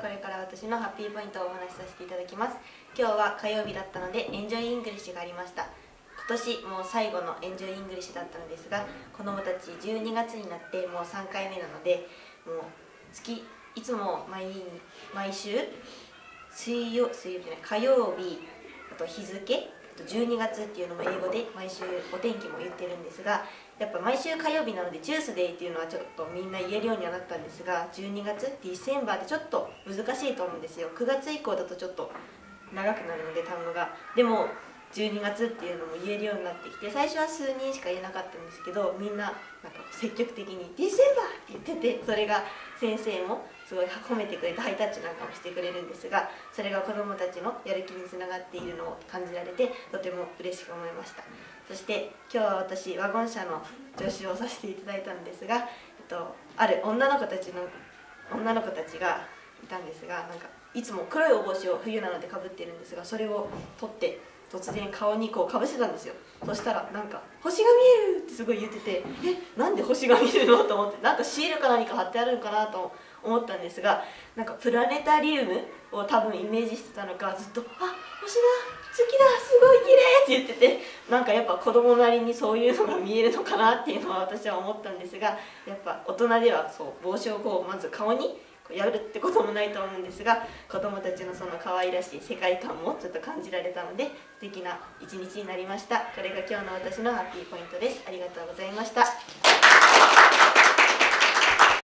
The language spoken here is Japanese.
これから私のハッピーポイントをお話しさせていただきます。今日は火曜日だったので Enjoy English がありました。今年もう最後の Enjoy English だったのですが子どもたち12月になってもう3回目なのでもう月いつも毎毎週水曜水曜日じゃない火曜日あと日付12月っていうのも英語で毎週お天気も言ってるんですがやっぱ毎週火曜日なので Tuesday っていうのはちょっとみんな言えるようにはなったんですが12月 December ってちょっと難しいと思うんですよ9月以降だとちょっと長くなるので単語がでも12月っていうのも言えるようになってきて最初は数人しか言えなかったんですけどみんななんか積極的に「ディセンバー!」って言っててそれが先生もすごい褒めてくれてハイタッチなんかもしてくれるんですがそれが子どもたちのやる気につながっているのを感じられてとても嬉しく思いました。そして今日は私ワゴン車の助手をさせていただいたんですが、えっと、ある女の子たちの女の子たちがいたんですがなんかいつも黒いお帽子を冬なのでかぶってるんですがそれを取って突然顔にこうかぶせたんですよそしたらなんか「星が見える!」ってすごい言ってて「えなんで星が見えるの?」と思ってなんかシールか何か貼ってあるのかなと思ったんですがなんかプラネタリウムを多分イメージしてたのかずっと「あ星だ好きだすごい綺麗って言っててなんかやっぱ子供なりにそういうのが見えるのかなっていうのは私は思ったんですがやっぱ大人ではそう帽子をこうまず顔にやるってこともないと思うんですが子どもたちのその可愛らしい世界観もちょっと感じられたので素敵な一日になりました。これが今日の私のハッピーポイントです。ありがとうございました。